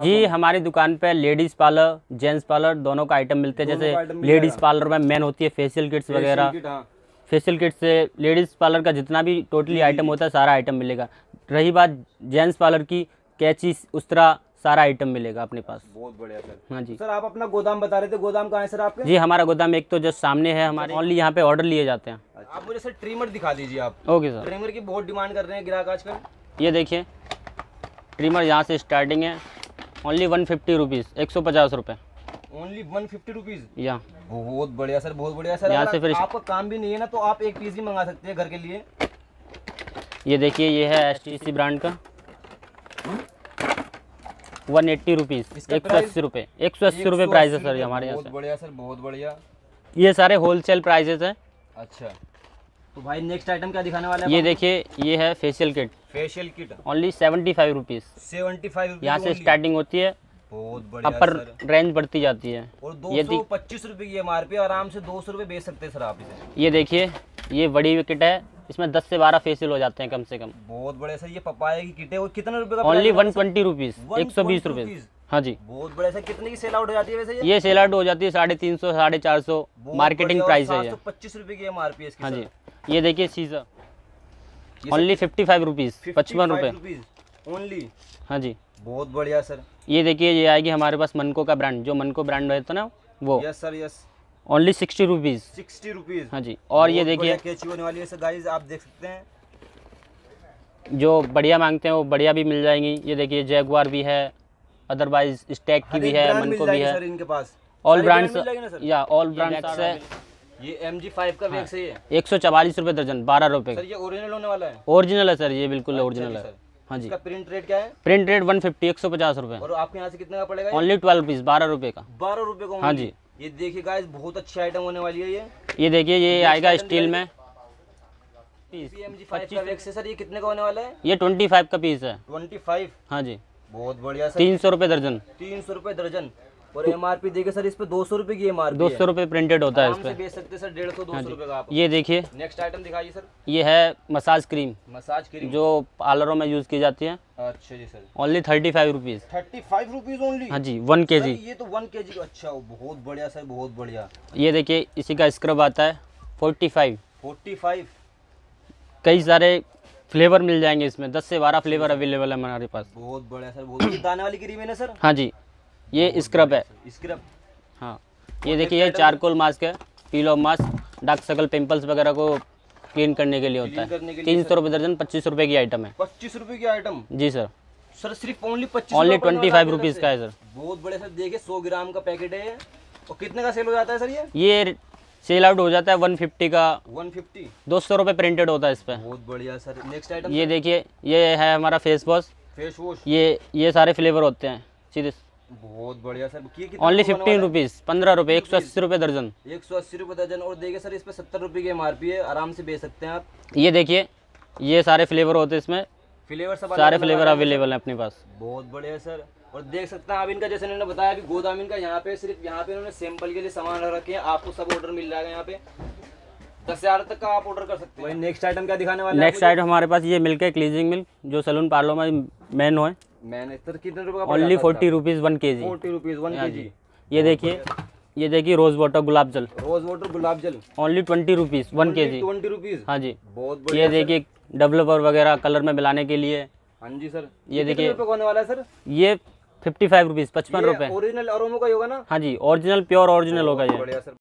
जी हमारी दुकान पे लेडीज़ पार्लर जेंट्स पार्लर दोनों का आइटम मिलते हैं। जैसे लेडीज़ पार्लर में मेन होती है फेशियल किट्स वगैरह। हाँ। फेशियल किट से लेडीज़ पार्लर का जितना भी टोटली आइटम होता है सारा आइटम मिलेगा। रही बात जेंट्स पार्लर की कैची उस्तरा सारा आइटम मिलेगा अपने पास। बहुत बढ़िया सर। हाँ जी। सर आप अपना गोदाम बता रहे थे गोदाम कहाँ है सर आपके? जी हमारा गोदाम एक तो जस्ट सामने है हमारे ओनली यहाँ पे ऑर्डर लिए जाते हैं। आप मुझे सर ट्रिमर दिखा दीजिए आप। ओके सर ट्रिमर की बहुत डिमांड कर रहे हैं ग्राहक आजकल। ये देखिए ट्रिमर यहाँ से स्टार्टिंग है। ओनली वन फिफ्टी रुपीज़ एक सौ पचास रुपये ओनली वन फिफ्टी रुपीज़ या। बहुत बढ़िया सर बहुत बढ़िया सर। यहाँ से फिर- आपका काम भी नहीं है ना तो आप एक पीस भी मंगा सकते हैं घर के लिए। ये देखिए ये है एस टी सी ब्रांड का। वन एट्टी रुपीज़ एक सौ अस्सी रुपये एक सौ अस्सी रुपये प्राइस है सर ये हमारे यहाँ बहुत बढ़िया सर बहुत बढ़िया। ये सारे होलसेल प्राइजेस हैं। अच्छा। तो भाई नेक्स्ट आइटम क्या दिखाने वाले हैं ये देखिए ये है facial kit facial kit only seventy five rupees seventy five यहाँ से स्टार्टिंग होती है। बहुत बढ़िया अपर रेंज बढ़ती जाती है। और दो सौ पच्चीस रुपए की एमआरपी आराम से दो सौ रुपए बेच सकते हैं सर आप इसे। ये देखिए ये बड़ी किट है। इसमें दस से बारह फेशियल हो जाते हैं कम से कम। बहुत बड़े सर ये पपाया की किट है। और कितने रुपए का ओनली वन? ट्वेंटी रुपीज़ एक सौ बीस 120 रुपये रुपीस। हाँ जी। बहुत बढ़िया सर कितने की सेल आउट हो जाती है वैसे ये? ये सेल आउट हो जाती है साढ़े तीन सौ साढ़े चार सौ। मार्केटिंग प्राइस है पच्चीस रुपए की एमआरपी है इसकी हाँ जी। ये देखिए scissor only fifty five rupees पचपन रुपये ओनली हाँ जी। बहुत बढ़िया सर ये देखिए ये आएगी हमारे पास मनको का ब्रांड जो मनको ब्रांड रहता है ना वो। Yes sir yes only sixty rupees sixty rupees हाँ जी। और ये देखिए। कैची होने वाली है सर गाइस आप देख सकते हैं। जो बढ़िया मांगते हैं वो बढ़िया भी मिल जाएँगी। ये देखिए जैगवार भी है। अदरवाइज़ स्टैक की भी है मनको भी है। सर इनके पास। ऑल ब्रांड्स या ऑल ब्रांड्स है। ये एम जी फाइव का वेक्स है एक सौ चवालीस रुपये दर्जन बारह सर ये ओरिजिनल होने वाला है। ओरिजिनल है सर ये बिल्कुल ओरिजिनल है। हाँ जी। इसका प्रिंट रेट क्या है? प्रिंट रेट वन फिफ्टी एक सौ पचास रुपये और आपके यहाँ से कितने का पड़ेगा ओनली ट्वेल्व रुपीज़ बारह रुपये का। बारह रुपए का हाँ जी। ये देखिए गाइस बहुत अच्छी आइटम होने वाली है ये। ये देखिए ये आएगा स्टील में। है सर ये कितने का होने वाला है? ये ट्वेंटी फाइव का पीस है। ट्वेंटी फाइव हाँ जी। बहुत बढ़िया तीन सौ रुपये दर्जन। तीन सौ रूपए दर्जन। और एम आर पी देखिए सर इस पे दो सौ रुपए की एम आर दो सौ रुपये प्रिंटेड होता है इस पर बेच सकते सर डेढ़ सौ दो सौ रुपए का आप। ये देखिए। नेक्स्ट आइटम दिखाइए सर। ये है मसाज क्रीम मसाज क्रीम। जो पार्लरों में यूज़ की जाती है। अच्छा जी sir. Only thirty five rupees. Thirty five rupees only? हाँ जी वन के जी ये तो वन के जी अच्छा बहुत बढ़िया सर बहुत बढ़िया। ये देखिए इसी का स्क्रब आता है फोर्टी फाइव। Forty five? कई सारे फ्लेवर मिल जाएँगे इसमें दस से बारह फ्लेवर अवेलेबल है हमारे पास। बहुत बढ़िया सर बहुत दाने वाली क्रीम है ना सर? हाँ जी। ये स्क्रब है। स्क्रब हाँ। ये देखिए ये चारकोल मास्क है peel off mask dark circle pimples वगैरह को क्लीन करने के लिए होता है। तीन सौ रुपये दर्जन पच्चीस रुपये की आइटम है। पच्चीस रुपए की आइटम जी सर सर सिर्फ़ ओनली पच्चीस ओनली ट्वेंटी फाइव रुपीज़ का है सर बहुत बढ़िया सर देखिए सौ ग्राम का पैकेट है और कितने का सेल हो जाता है सर ये? ये सेल आउट हो जाता है वन फिफ्टी का। वन फिफ्टी दो सौ रुपये प्रिंटेड होता है इस पर बहुत बढ़िया सर नेक्स्ट आइटम ये देखिए ये है हमारा फेस वॉश फेस वॉश ये ये सारे फ्लेवर होते हैं सीधे। बहुत बढ़िया सर। ओनली फिफ्टीन रुपीज़ पंद्रह रुपए एक सौ अस्सी रुपए दर्जन। एक सौ अस्सी रुपये दर्जन। और देखिए सर इस पे सत्तर रुपये की एमआरपी है आराम से बेच सकते हैं आप। ये देखिए ये सारे फ्लेवर होते हैं इसमें। फ्लेवर सब सारे फ्लेवर। अवेलेबल हैं। अपने पास। बहुत बढ़िया सर। और देख सकते हैं आप इनका जैसे इन्होंने बताया अभी गोदाम इनका यहाँ पे सिर्फ़ यहाँ पे इन्होंने सैंपल के लिए सामान रख रखे हैं। आपको सब ऑर्डर मिल जाएगा यहाँ पे। दस हज़ार तक का आप ऑर्डर कर सकते हैं। नेक्स्ट आइटम क्या दिखाने वाले नेक्स्ट आइटम हमारे पास ये मिल्क है क्लीजिंग मिल्क जो सलून पार्लर में मेन हो मैंने सर कितने रुपए का ओनली फोर्टी रुपीज़ वन के जी फोर्टी रुपीज़ वन के जी। ये देखिए ये देखिए रोज़ वाटर गुलाब जल। रोज वाटर गुलाब जल। ओनली ट्वेंटी रुपीज़ वन के जी ट्वेंटी रुपीज़ हाँ जी। बहुत ये देखिए डेवलपर वगैरह कलर में मिलाने के लिए। हाँ जी सर ये देखिए। होने वाला है सर ये फिफ्टी फाइव रुपीज़ पचपन रुपए। ओरिजिनल अरोमो का होगा ना? हाँ जी ओरिजिनल प्योर ओरिजिनल होगा ये। बढ़िया सर